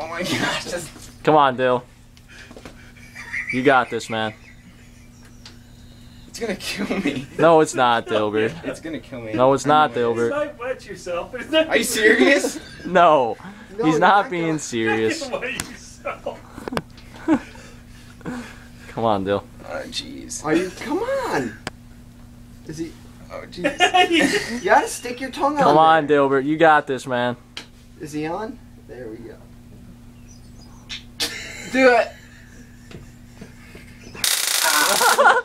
Oh my gosh, just Come on, Dill. You got this, man. it's gonna kill me. No, it's not, Dilbert. It's gonna kill me. No, it's not, I know it is. Dilbert. Don't wet yourself. It's not Are you serious? No, No, he's you're not being gonna- serious. Wet yourself. Come on, Dill. Oh jeez. Are you? Come on. Is he? Oh jeez. You gotta stick your tongue out. Come on, there. Dilbert. You got this, man. Is he on? There we go. Do it.